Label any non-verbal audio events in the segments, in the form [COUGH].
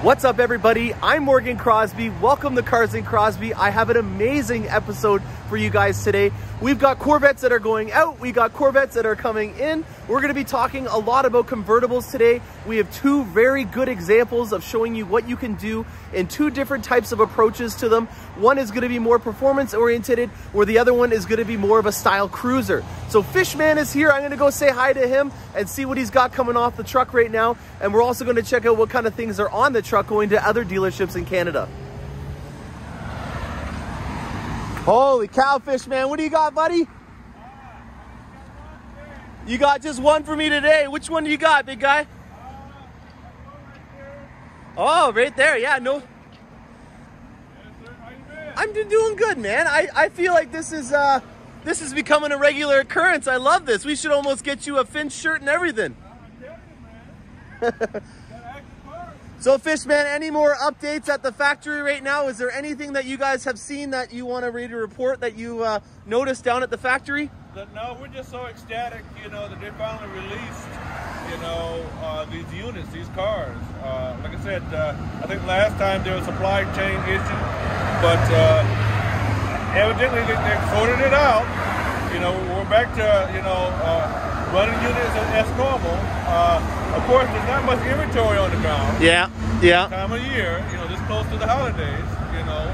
What's up, everybody? I'm Morgan Crosbie. Welcome to Cars and Crosbie. I have an amazing episode for you guys today. We've got Corvettes that are going out. We got Corvettes that are coming in. We're going to be talking a lot about convertibles today. We have two very good examples of showing you what you can do in two different types of approaches to them. One is going to be more performance oriented, where the other one is going to be more of a style cruiser. So Fishman is here. I'm going to go say hi to him and see what he's got coming off the truck right now. And we're also going to check out what kind of things are on the truck going to other dealerships in Canada. Holy cow, Fishman. What do you got, buddy? You got just one for me today. Which one do you got, big guy? Oh, right there. Yeah, no. I'm doing good, man. I, I feel like this is uh this is becoming a regular occurrence. I love this. We should almost get you a Finch shirt and everything. [LAUGHS] So Fishman, any more updates at the factory right now? Is there anything that you guys have seen that you want to read a report that you uh, noticed down at the factory? No, we're just so ecstatic, you know, that they finally released, you know, uh, these units, these cars. Uh, like I said, uh, I think last time there was a supply chain issue, but uh, evidently they, they sorted it out. You know, we're back to, you know, uh, running units as normal. Of course, there's not much inventory on the ground. Yeah, yeah. Time of year, you know, this close to the holidays, you know.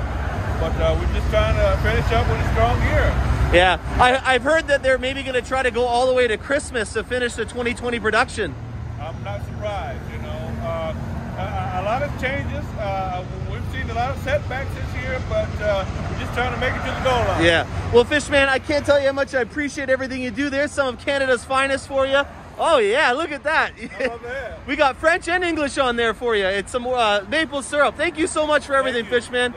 But uh, we're just trying to finish up with a strong year. Yeah, I, have heard that they're maybe going to try to go all the way to Christmas to finish the 2020 production. I'm not surprised, you know. Uh, a, a, lot of changes. Uh, we've seen a lot of setbacks this year, but uh, we're just trying to make it to the goal line. Yeah. Well, Fishman, I can't tell you how much I appreciate everything you do. There's some of Canada's finest for you. Oh yeah, look at that. [LAUGHS] we got French and English on there for you. It's some uh, maple syrup. Thank you so much for everything, Fishman.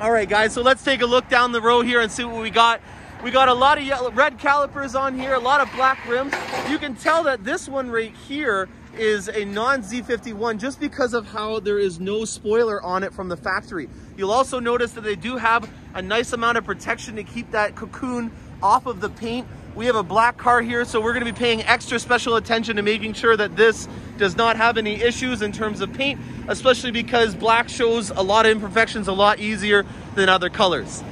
All right, guys, so let's take a look down the row here and see what we got. We got a lot of yellow, red calipers on here, a lot of black rims. You can tell that this one right here is a non-Z51 just because of how there is no spoiler on it from the factory. You'll also notice that they do have a nice amount of protection to keep that cocoon off of the paint we have a black car here, so we're gonna be paying extra special attention to making sure that this does not have any issues in terms of paint, especially because black shows a lot of imperfections a lot easier than other colors.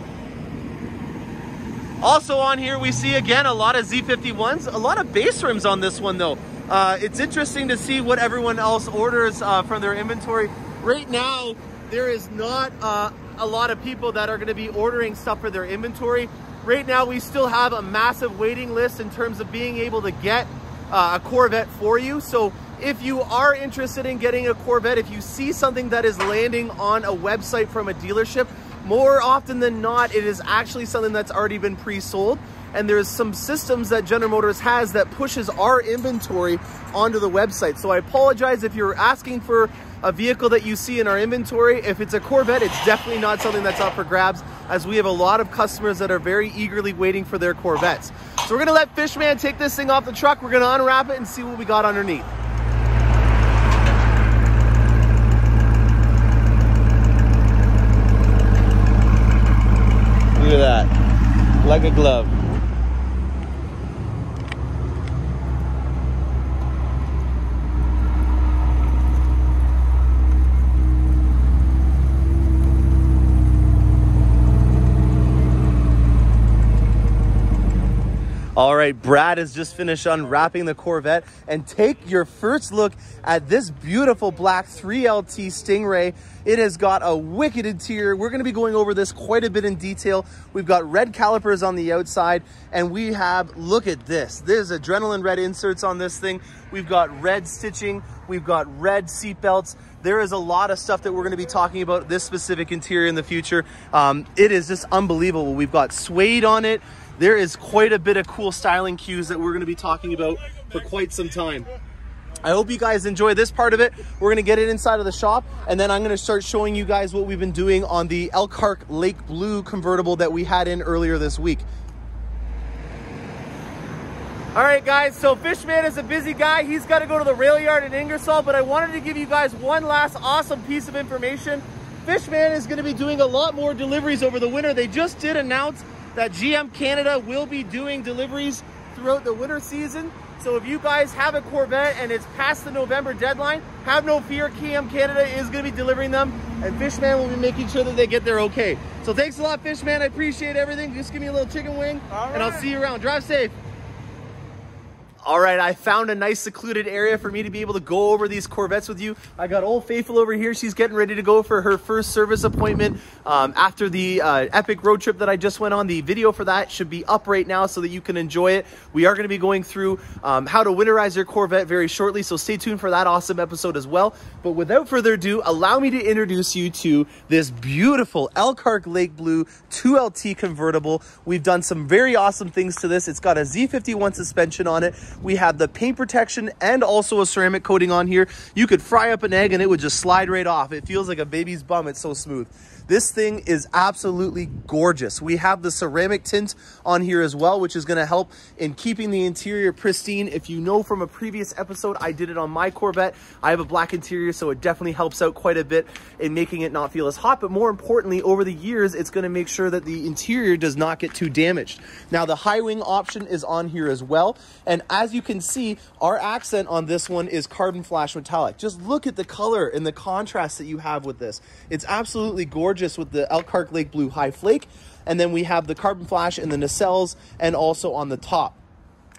Also on here, we see again a lot of Z51s, a lot of base rims on this one though. Uh, it's interesting to see what everyone else orders uh, from their inventory. Right now, there is not uh, a lot of people that are gonna be ordering stuff for their inventory. Right now, we still have a massive waiting list in terms of being able to get uh, a Corvette for you. So if you are interested in getting a Corvette, if you see something that is landing on a website from a dealership, more often than not, it is actually something that's already been pre-sold. And there's some systems that General Motors has that pushes our inventory onto the website. So I apologize if you're asking for a vehicle that you see in our inventory. If it's a Corvette, it's definitely not something that's up for grabs as we have a lot of customers that are very eagerly waiting for their Corvettes. So we're gonna let Fishman take this thing off the truck. We're gonna unwrap it and see what we got underneath. Look at that, like a glove. All right, Brad has just finished unwrapping the Corvette and take your first look at this beautiful black 3LT Stingray. It has got a wicked interior. We're gonna be going over this quite a bit in detail. We've got red calipers on the outside and we have, look at this. There's adrenaline red inserts on this thing. We've got red stitching. We've got red seat belts there is a lot of stuff that we're going to be talking about this specific interior in the future. Um, it is just unbelievable. We've got suede on it there is quite a bit of cool styling cues that we're going to be talking about for quite some time. I hope you guys enjoy this part of it. We're gonna get it inside of the shop and then I'm gonna start showing you guys what we've been doing on the Elkhart Lake Blue convertible that we had in earlier this week. All right, guys, so Fishman is a busy guy. He's got to go to the rail yard in Ingersoll, but I wanted to give you guys one last awesome piece of information. Fishman is going to be doing a lot more deliveries over the winter. They just did announce that GM Canada will be doing deliveries throughout the winter season. So if you guys have a Corvette and it's past the November deadline, have no fear. GM Canada is going to be delivering them and Fishman will be making sure that they get there okay. So thanks a lot, Fishman. I appreciate everything. Just give me a little chicken wing and I'll see you around. Drive safe. All right, I found a nice secluded area for me to be able to go over these Corvettes with you. I got Old Faithful over here. She's getting ready to go for her first service appointment um, after the uh, epic road trip that I just went on. The video for that should be up right now so that you can enjoy it. We are going to be going through um, how to winterize your Corvette very shortly, so stay tuned for that awesome episode as well. But without further ado, allow me to introduce you to this beautiful Elkhart Lake Blue 2LT convertible. We've done some very awesome things to this. It's got a Z51 suspension on it. We have the paint protection and also a ceramic coating on here. You could fry up an egg and it would just slide right off. It feels like a baby's bum. It's so smooth. This thing is absolutely gorgeous. We have the ceramic tint on here as well, which is gonna help in keeping the interior pristine. If you know from a previous episode, I did it on my Corvette. I have a black interior, so it definitely helps out quite a bit in making it not feel as hot. But more importantly, over the years, it's gonna make sure that the interior does not get too damaged. Now, the high wing option is on here as well. And as you can see, our accent on this one is carbon flash metallic. Just look at the color and the contrast that you have with this. It's absolutely gorgeous gorgeous with the Elkhart Lake Blue High Flake. And then we have the carbon flash in the nacelles and also on the top.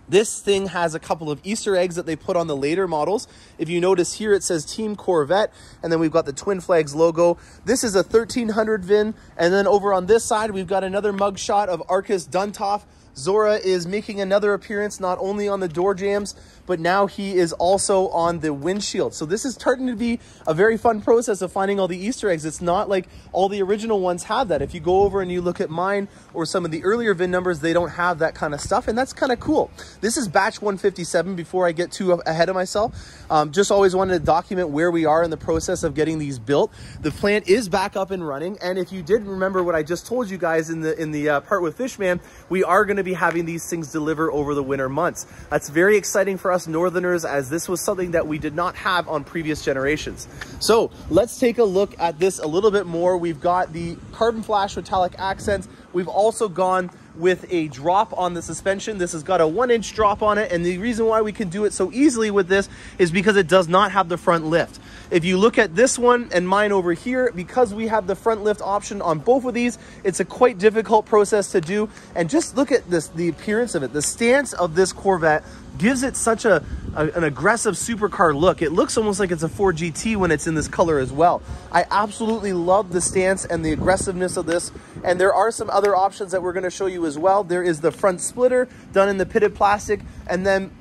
This thing has a couple of Easter eggs that they put on the later models. If you notice here, it says Team Corvette, and then we've got the Twin Flags logo. This is a 1300 VIN, and then over on this side, we've got another mug shot of Arkus-Duntov. Zora is making another appearance, not only on the door jambs, but now he is also on the windshield. So this is starting to be a very fun process of finding all the Easter eggs. It's not like all the original ones have that. If you go over and you look at mine or some of the earlier VIN numbers, they don't have that kind of stuff. And that's kind of cool. This is batch 157 before I get too ahead of myself. Um, just always wanted to document where we are in the process of getting these built. The plant is back up and running. And if you did remember what I just told you guys in the, in the uh, part with Fishman, we are going to be having these things deliver over the winter months. That's very exciting for us us Northerners as this was something that we did not have on previous generations. So let's take a look at this a little bit more. We've got the carbon flash metallic accents. We've also gone with a drop on the suspension. This has got a one inch drop on it. And the reason why we can do it so easily with this is because it does not have the front lift. If you look at this one and mine over here, because we have the front lift option on both of these, it's a quite difficult process to do. And just look at this, the appearance of it. The stance of this Corvette gives it such a, a, an aggressive supercar look. It looks almost like it's a Ford GT when it's in this color as well. I absolutely love the stance and the aggressiveness of this. And there are some other options that we're gonna show you as well. There is the front splitter done in the pitted plastic. And then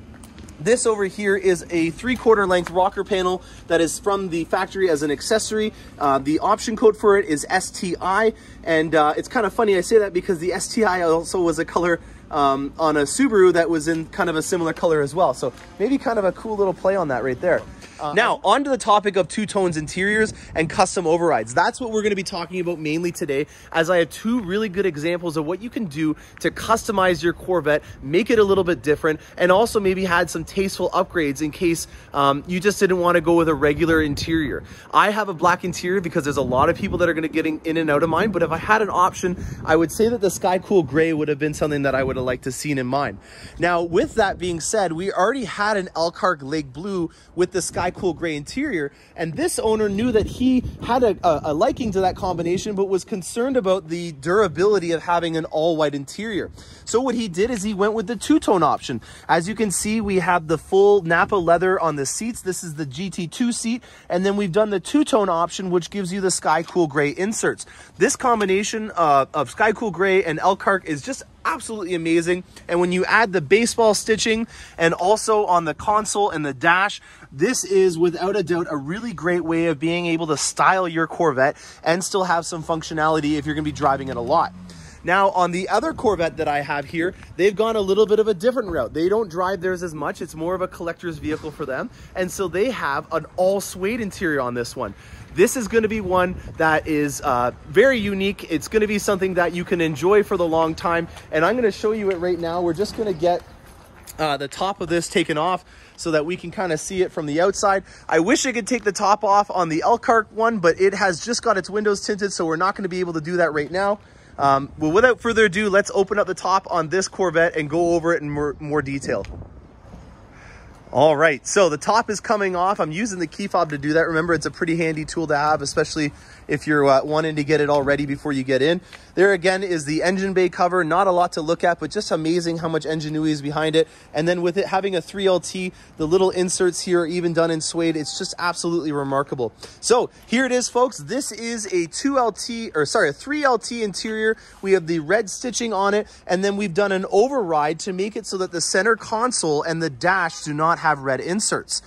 this over here is a three quarter length rocker panel that is from the factory as an accessory. Uh, the option code for it is STI. And uh, it's kind of funny I say that because the STI also was a color um, on a Subaru that was in kind of a similar color as well. So maybe kind of a cool little play on that right there. Uh, now, on to the topic of two-tones interiors and custom overrides. That's what we're going to be talking about mainly today, as I have two really good examples of what you can do to customize your Corvette, make it a little bit different, and also maybe had some tasteful upgrades in case um, you just didn't want to go with a regular interior. I have a black interior because there's a lot of people that are going to get in and out of mine, but if I had an option, I would say that the Sky Cool Gray would have been something that I would have liked to seen in mine. Now, with that being said, we already had an Elkhart Lake Blue with the Sky Cool Gray interior. And this owner knew that he had a, a, a liking to that combination, but was concerned about the durability of having an all white interior. So what he did is he went with the two-tone option. As you can see, we have the full Nappa leather on the seats. This is the GT2 seat. And then we've done the two-tone option, which gives you the Sky Cool Gray inserts. This combination uh, of Sky Cool Gray and Elkhart is just absolutely amazing. And when you add the baseball stitching and also on the console and the dash, this is without a doubt a really great way of being able to style your Corvette and still have some functionality if you're gonna be driving it a lot. Now, on the other Corvette that I have here, they've gone a little bit of a different route. They don't drive theirs as much. It's more of a collector's vehicle for them. And so they have an all suede interior on this one. This is going to be one that is uh, very unique. It's going to be something that you can enjoy for the long time. And I'm going to show you it right now. We're just going to get uh, the top of this taken off so that we can kind of see it from the outside. I wish I could take the top off on the Elkhart one, but it has just got its windows tinted, so we're not going to be able to do that right now. Um, well, without further ado, let's open up the top on this Corvette and go over it in more, more detail. All right, so the top is coming off. I'm using the key fob to do that. Remember, it's a pretty handy tool to have, especially if you're uh, wanting to get it all ready before you get in. There again is the engine bay cover. Not a lot to look at, but just amazing how much ingenuity is behind it. And then with it having a 3LT, the little inserts here even done in suede. It's just absolutely remarkable. So here it is, folks. This is a 2LT, or sorry, a 3LT interior. We have the red stitching on it, and then we've done an override to make it so that the center console and the dash do not have red inserts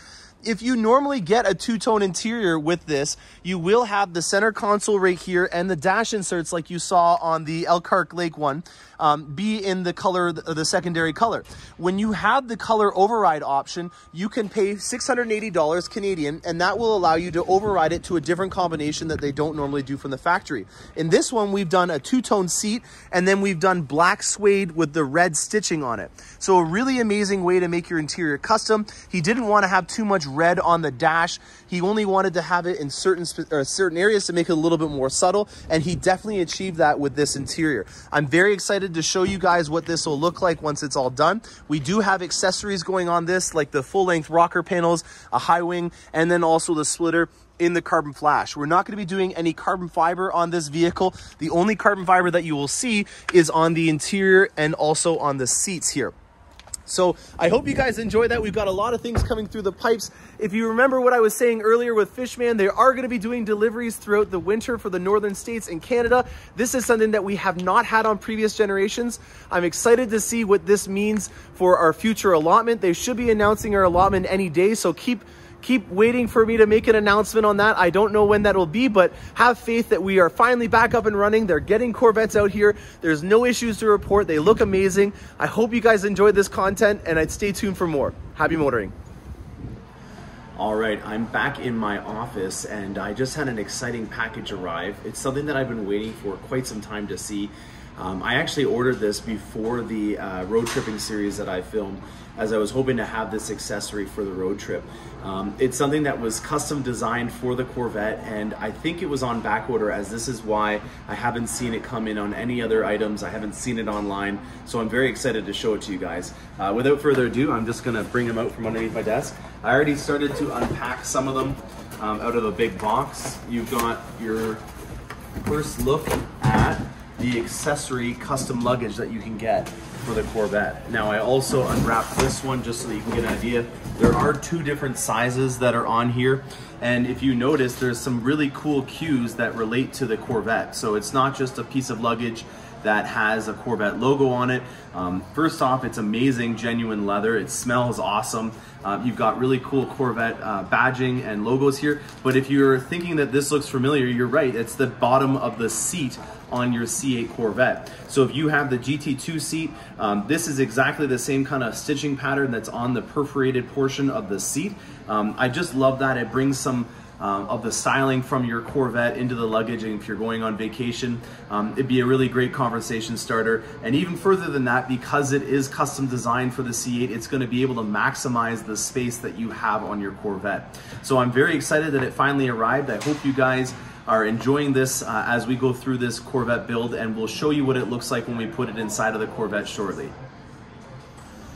if you normally get a two-tone interior with this, you will have the center console right here and the dash inserts like you saw on the Elkhart Lake one um, be in the color, the secondary color. When you have the color override option, you can pay $680 Canadian, and that will allow you to override it to a different combination that they don't normally do from the factory. In this one, we've done a two-tone seat, and then we've done black suede with the red stitching on it. So a really amazing way to make your interior custom. He didn't want to have too much red on the dash. He only wanted to have it in certain certain areas to make it a little bit more subtle, and he definitely achieved that with this interior. I'm very excited to show you guys what this will look like once it's all done. We do have accessories going on this, like the full length rocker panels, a high wing, and then also the splitter in the carbon flash. We're not going to be doing any carbon fiber on this vehicle. The only carbon fiber that you will see is on the interior and also on the seats here. So I hope you guys enjoy that. We've got a lot of things coming through the pipes. If you remember what I was saying earlier with Fishman, they are going to be doing deliveries throughout the winter for the northern states and Canada. This is something that we have not had on previous generations. I'm excited to see what this means for our future allotment. They should be announcing our allotment any day, so keep keep waiting for me to make an announcement on that. I don't know when that will be, but have faith that we are finally back up and running. They're getting Corvettes out here. There's no issues to report. They look amazing. I hope you guys enjoyed this content and I'd stay tuned for more. Happy motoring. All right, I'm back in my office and I just had an exciting package arrive. It's something that I've been waiting for quite some time to see. Um, I actually ordered this before the uh, road tripping series that I filmed as I was hoping to have this accessory for the road trip. Um, it's something that was custom designed for the Corvette and I think it was on back order as this is why I haven't seen it come in on any other items. I haven't seen it online, so I'm very excited to show it to you guys. Uh, without further ado, I'm just gonna bring them out from underneath my desk. I already started to unpack some of them um, out of a big box. You've got your first look at the accessory custom luggage that you can get for the Corvette. Now I also unwrapped this one just so that you can get an idea. There are two different sizes that are on here. And if you notice, there's some really cool cues that relate to the Corvette. So it's not just a piece of luggage that has a Corvette logo on it. Um, first off, it's amazing, genuine leather. It smells awesome. Uh, you've got really cool Corvette uh, badging and logos here. But if you're thinking that this looks familiar, you're right. It's the bottom of the seat on your C8 Corvette. So if you have the GT2 seat, um, this is exactly the same kind of stitching pattern that's on the perforated portion of the seat. Um, I just love that. It brings some um, of the styling from your Corvette into the luggage and if you're going on vacation. Um, it'd be a really great conversation starter. And even further than that, because it is custom designed for the C8, it's gonna be able to maximize the space that you have on your Corvette. So I'm very excited that it finally arrived. I hope you guys are enjoying this uh, as we go through this Corvette build and we'll show you what it looks like when we put it inside of the Corvette shortly.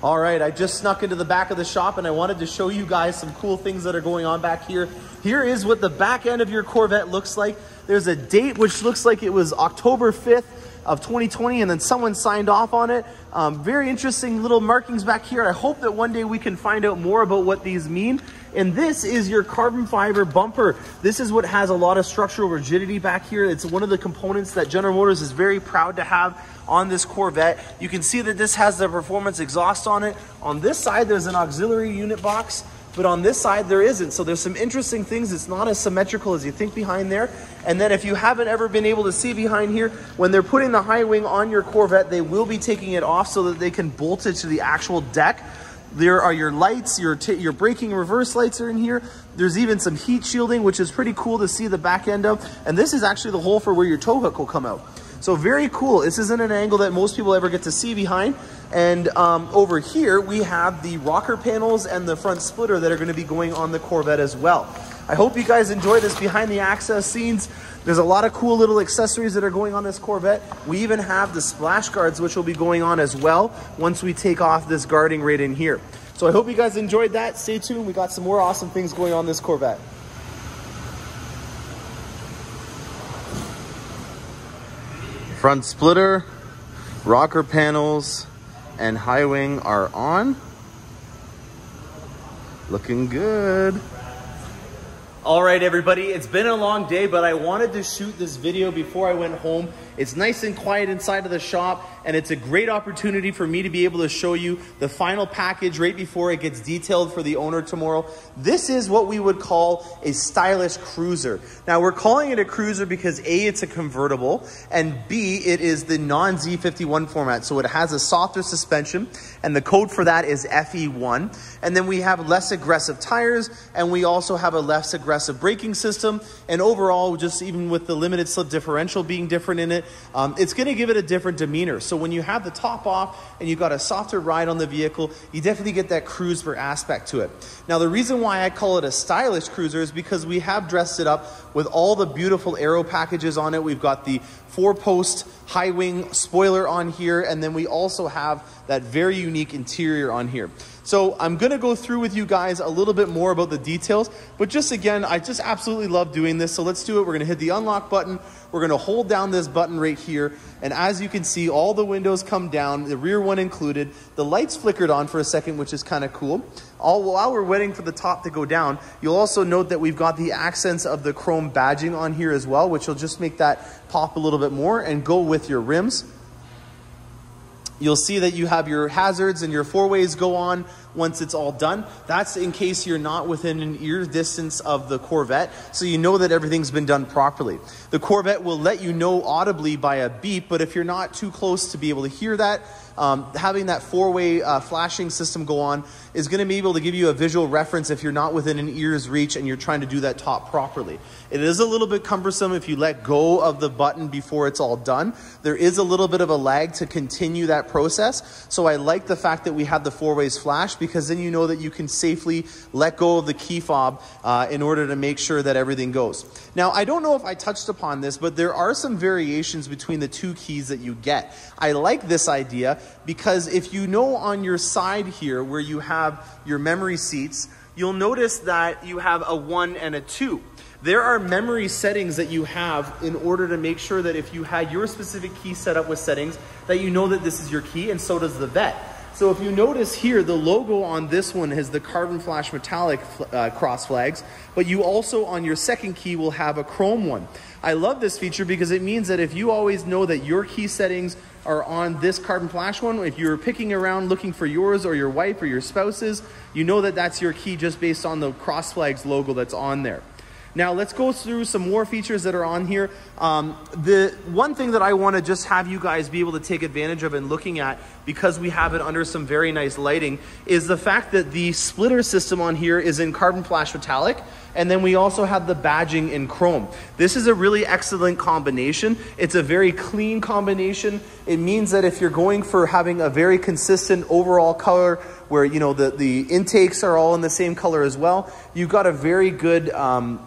All right, I just snuck into the back of the shop and I wanted to show you guys some cool things that are going on back here. Here is what the back end of your Corvette looks like. There's a date which looks like it was October 5th of 2020 and then someone signed off on it. Um, very interesting little markings back here. I hope that one day we can find out more about what these mean. And this is your carbon fiber bumper. This is what has a lot of structural rigidity back here. It's one of the components that General Motors is very proud to have on this Corvette. You can see that this has the performance exhaust on it. On this side, there's an auxiliary unit box but on this side there isn't. So there's some interesting things. It's not as symmetrical as you think behind there. And then if you haven't ever been able to see behind here, when they're putting the high wing on your Corvette, they will be taking it off so that they can bolt it to the actual deck. There are your lights, your, your braking reverse lights are in here. There's even some heat shielding, which is pretty cool to see the back end of. And this is actually the hole for where your tow hook will come out. So very cool. This isn't an angle that most people ever get to see behind. And um, over here, we have the rocker panels and the front splitter that are gonna be going on the Corvette as well. I hope you guys enjoy this behind the access scenes. There's a lot of cool little accessories that are going on this Corvette. We even have the splash guards, which will be going on as well once we take off this guarding right in here. So I hope you guys enjoyed that. Stay tuned. We got some more awesome things going on this Corvette. Front splitter, rocker panels, and high wing are on. Looking good. All right, everybody, it's been a long day, but I wanted to shoot this video before I went home. It's nice and quiet inside of the shop, and it's a great opportunity for me to be able to show you the final package right before it gets detailed for the owner tomorrow. This is what we would call a stylish cruiser. Now, we're calling it a cruiser because A, it's a convertible, and B, it is the non-Z51 format. So it has a softer suspension, and the code for that is FE1. And then we have less aggressive tires, and we also have a less aggressive braking system. And overall, just even with the limited slip differential being different in it, um, it's going to give it a different demeanor. So when you have the top off and you've got a softer ride on the vehicle, you definitely get that cruiser aspect to it. Now, the reason why I call it a stylish cruiser is because we have dressed it up with all the beautiful aero packages on it. We've got the four post high wing spoiler on here, and then we also have that very unique interior on here. So I'm gonna go through with you guys a little bit more about the details, but just again, I just absolutely love doing this. So let's do it. We're gonna hit the unlock button. We're gonna hold down this button right here. And as you can see, all the windows come down, the rear one included. The lights flickered on for a second, which is kind of cool. All while we're waiting for the top to go down, you'll also note that we've got the accents of the chrome badging on here as well, which will just make that pop a little bit more and go with your rims. You'll see that you have your hazards and your four ways go on once it's all done. That's in case you're not within an ear distance of the Corvette, so you know that everything's been done properly. The Corvette will let you know audibly by a beep, but if you're not too close to be able to hear that, um, having that four-way uh, flashing system go on is going to be able to give you a visual reference if you're not within an ear's reach and you're trying to do that top properly. It is a little bit cumbersome if you let go of the button before it's all done. There is a little bit of a lag to continue that process. So I like the fact that we have the four ways flash because then you know that you can safely let go of the key fob uh, in order to make sure that everything goes. Now, I don't know if I touched upon this, but there are some variations between the two keys that you get. I like this idea because if you know on your side here where you have your memory seats, you'll notice that you have a one and a two. There are memory settings that you have in order to make sure that if you had your specific key set up with settings, that you know that this is your key and so does the vet. So if you notice here, the logo on this one has the carbon flash metallic uh, cross flags, but you also on your second key will have a chrome one. I love this feature because it means that if you always know that your key settings are on this carbon flash one, if you're picking around looking for yours or your wife or your spouse's, you know that that's your key just based on the cross flags logo that's on there. Now let's go through some more features that are on here. Um, the one thing that I want to just have you guys be able to take advantage of and looking at because we have it under some very nice lighting is the fact that the splitter system on here is in carbon flash metallic and then we also have the badging in chrome. This is a really excellent combination. It's a very clean combination. It means that if you're going for having a very consistent overall color where you know the, the intakes are all in the same color as well, you've got a very good um,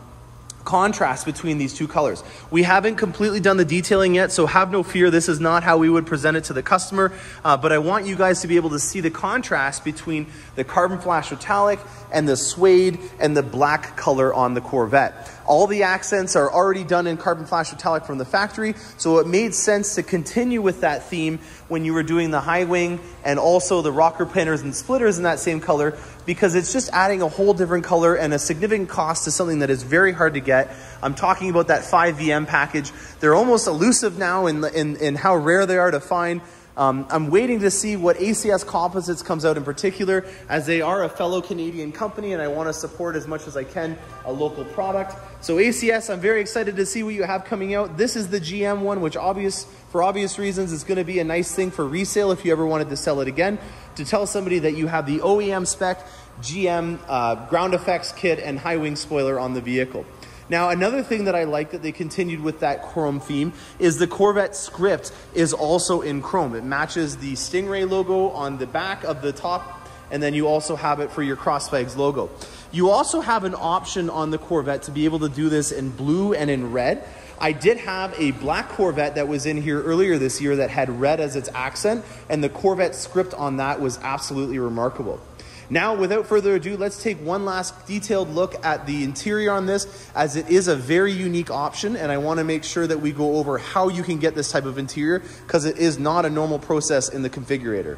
contrast between these two colors. We haven't completely done the detailing yet, so have no fear. This is not how we would present it to the customer, uh, but I want you guys to be able to see the contrast between the carbon flash metallic and the suede and the black color on the Corvette. All the accents are already done in carbon flash metallic from the factory, so it made sense to continue with that theme when you were doing the high wing and also the rocker panels and splitters in that same color because it's just adding a whole different color and a significant cost to something that is very hard to get. I'm talking about that 5VM package. They're almost elusive now in, in, in how rare they are to find. Um, I'm waiting to see what ACS Composites comes out in particular, as they are a fellow Canadian company and I want to support as much as I can a local product. So ACS, I'm very excited to see what you have coming out. This is the GM one, which obvious for obvious reasons is going to be a nice thing for resale if you ever wanted to sell it again. To tell somebody that you have the OEM spec GM uh, ground effects kit and high wing spoiler on the vehicle. Now, another thing that I like that they continued with that chrome theme is the Corvette script is also in chrome. It matches the Stingray logo on the back of the top, and then you also have it for your Cross Flags logo. You also have an option on the Corvette to be able to do this in blue and in red. I did have a black Corvette that was in here earlier this year that had red as its accent, and the Corvette script on that was absolutely remarkable. Now, without further ado, let's take one last detailed look at the interior on this as it is a very unique option and I wanna make sure that we go over how you can get this type of interior because it is not a normal process in the configurator.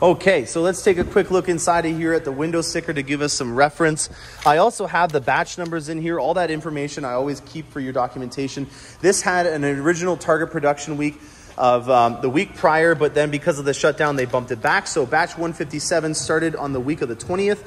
Okay, so let's take a quick look inside of here at the window sticker to give us some reference. I also have the batch numbers in here. All that information I always keep for your documentation. This had an original target production week of um, the week prior, but then because of the shutdown, they bumped it back. So batch 157 started on the week of the 20th.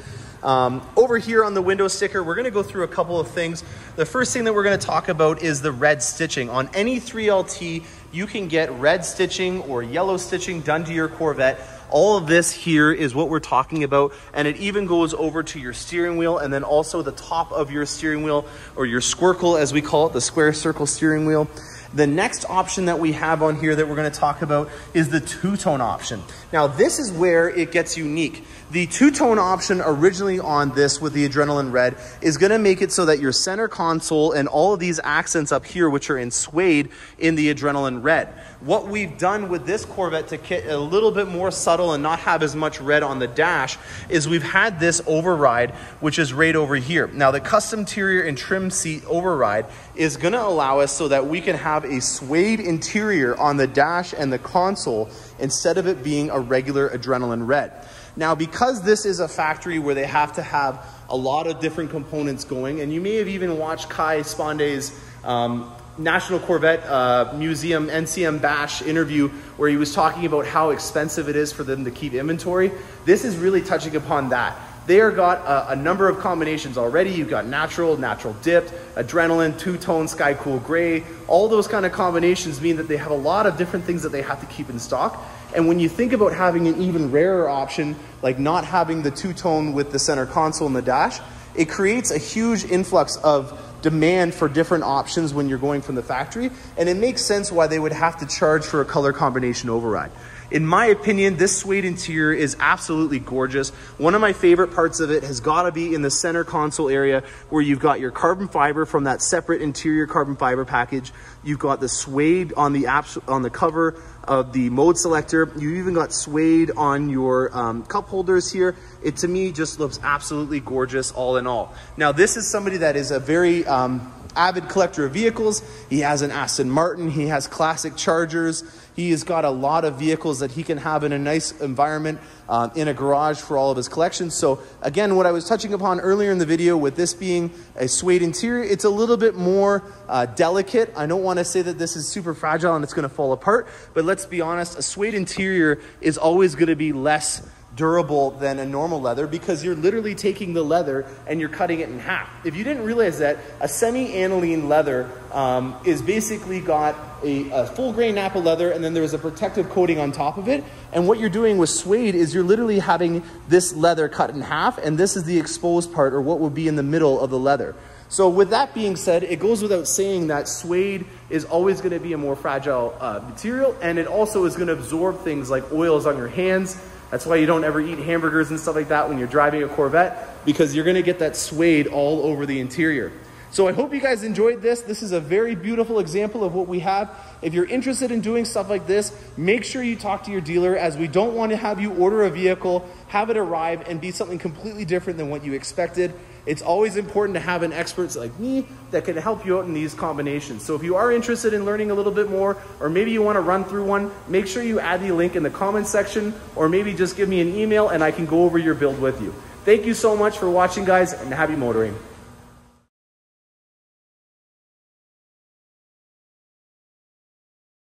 Um, over here on the window sticker, we're gonna go through a couple of things. The first thing that we're gonna talk about is the red stitching. On any 3LT, you can get red stitching or yellow stitching done to your Corvette all of this here is what we're talking about, and it even goes over to your steering wheel and then also the top of your steering wheel or your squircle as we call it, the square circle steering wheel. The next option that we have on here that we're gonna talk about is the two-tone option. Now this is where it gets unique. The two-tone option originally on this with the Adrenaline Red is gonna make it so that your center console and all of these accents up here, which are in suede in the Adrenaline Red. What we've done with this Corvette to get a little bit more subtle and not have as much red on the dash is we've had this override, which is right over here. Now the custom interior and trim seat override is gonna allow us so that we can have a suede interior on the dash and the console instead of it being a regular Adrenaline Red. Now, because this is a factory where they have to have a lot of different components going, and you may have even watched Kai Spande's um, National Corvette uh, Museum NCM Bash interview where he was talking about how expensive it is for them to keep inventory. This is really touching upon that. They are got a, a, number of combinations already. You've got natural, natural dipped, adrenaline, two-tone, sky cool gray. All those kind of combinations mean that they have a lot of different things that they have to keep in stock. And when you think about having an even rarer option, like not having the two-tone with the center console and the dash, it creates a huge influx of demand for different options when you're going from the factory. And it makes sense why they would have to charge for a color combination override. In my opinion, this suede interior is absolutely gorgeous. One of my favorite parts of it has got to be in the center console area where you've got your carbon fiber from that separate interior carbon fiber package. You've got the suede on the on the cover of the mode selector. You even got suede on your um, cup holders here. It to me just looks absolutely gorgeous all in all. Now this is somebody that is a very um, avid collector of vehicles. He has an Aston Martin. He has classic Chargers. He has got a lot of vehicles that he can have in a nice environment um, in a garage for all of his collections. So again, what I was touching upon earlier in the video with this being a suede interior, it's a little bit more uh, delicate. I don't want to say that this is super fragile and it's going to fall apart, but let's be honest, a suede interior is always going to be less durable than a normal leather because you're literally taking the leather and you're cutting it in half. If you didn't realize that, a semi-aniline leather um, is basically got a, a, full grain Nappa leather and then there's a protective coating on top of it. And what you're doing with suede is you're literally having this leather cut in half and this is the exposed part or what would be in the middle of the leather. So with that being said, it goes without saying that suede is always going to be a more fragile uh, material and it also is going to absorb things like oils on your hands, that's why you don't ever eat hamburgers and stuff like that when you're driving a Corvette because you're gonna get that suede all over the interior. So I hope you guys enjoyed this. This is a very beautiful example of what we have. If you're interested in doing stuff like this, make sure you talk to your dealer as we don't want to have you order a vehicle, have it arrive and be something completely different than what you expected. It's always important to have an expert like me that can help you out in these combinations. So if you are interested in learning a little bit more, or maybe you want to run through one, make sure you add the link in the comments section, or maybe just give me an email and I can go over your build with you. Thank you so much for watching guys and happy motoring.